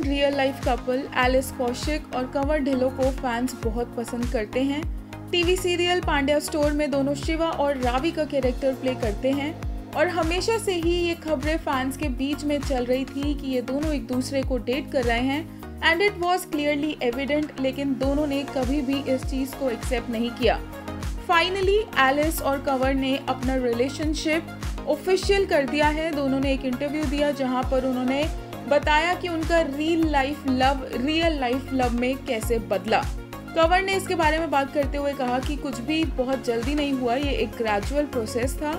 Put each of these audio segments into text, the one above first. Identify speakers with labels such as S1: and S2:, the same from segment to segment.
S1: Real life couple Alice Kaushik और कंवर ढिलो को फैंस बहुत पसंद करते हैं। टीवी सीरियल पांड्या स्टोर में दोनों शिवा और रावी का कैरेक्टर प्ले करते हैं और हमेशा से ही ये खबरें फैंस के बीच में चल रही थी कि ये दोनों एक दूसरे को डेट कर रहे हैं and it was clearly evident लेकिन दोनों ने कभी भी इस चीज़ को एक्सेप्ट नहीं किया। फाइनली एलिस और कंवर ने अपना रिलेशनशिप ऑफिशियल कर दिया है। दोनों ने एक इंटरव्यू दिया जहाँ पर उन्होंने बताया कि उनका real life love real life love में कैसे बदला। कंवर ने इसके बारे में बात करते हुए कहा कि कुछ भी बहुत जल्दी नहीं हुआ, ये एक ग्रेजुअल प्रोसेस था।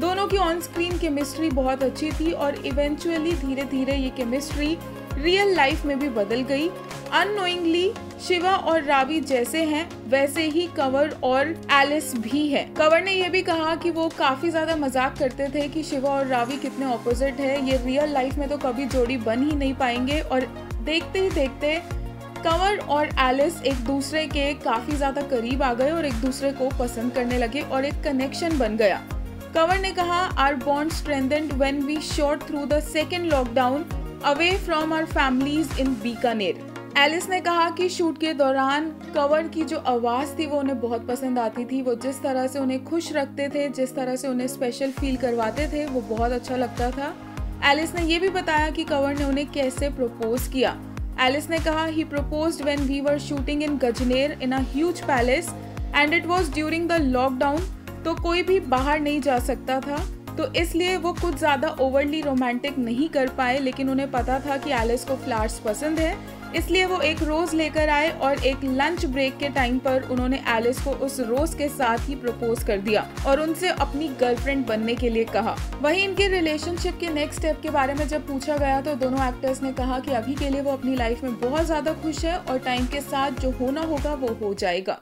S1: दोनों की ऑन स्क्रीन केमिस्ट्री बहुत अच्छी थी और इवेंचुअली धीरे धीरे ये केमिस्ट्री रियल लाइफ में भी बदल गई। अनोइंगली शिवा और रावी जैसे हैं, वैसे ही कंवर और एलिस भी है। कंवर ने यह भी कहा कि वो काफ़ी ज़्यादा मज़ाक करते थे कि शिवा और रावी कितने ऑपोजिट है। ये रियल लाइफ में तो कभी जोड़ी बन ही नहीं पाएँगे और देखते ही देखते कंवर और एलिस एक दूसरे के काफ़ी ज़्यादा करीब आ गए और एक दूसरे को पसंद करने लगे और एक कनेक्शन बन गया। कंवर ने कहा our bond strengthened when we shot through the second lockdown away from our families in Bikaner Alice ने कहा कि शूट के दौरान कवर की जो आवाज़ थी वो उन्हें बहुत पसंद आती थी। वो जिस तरह से उन्हें खुश रखते थे, जिस तरह से उन्हें स्पेशल फील करवाते थे, वो बहुत अच्छा लगता था। एलिस ने यह भी बताया कि कवर ने उन्हें कैसे प्रपोज किया। एलिस ने कहा he propose when we were shooting in Gajner in a huge palace and it was during the lockdown तो कोई भी बाहर नहीं जा सकता था तो इसलिए वो कुछ ज़्यादा ओवरली रोमांटिक नहीं कर पाए, लेकिन उन्हें पता था कि एलिस को फ्लावर्स पसंद है इसलिए वो एक रोज लेकर आए और एक लंच ब्रेक के टाइम पर उन्होंने एलिस को उस रोज के साथ ही प्रपोज कर दिया और उनसे अपनी गर्लफ्रेंड बनने के लिए कहा। वहीं इनके रिलेशनशिप के नेक्स्ट स्टेप के बारे में जब पूछा गया तो दोनों एक्टर्स ने कहा कि अभी के लिए वो अपनी लाइफ में बहुत ज़्यादा खुश है और टाइम के साथ जो होना होगा वो हो जाएगा।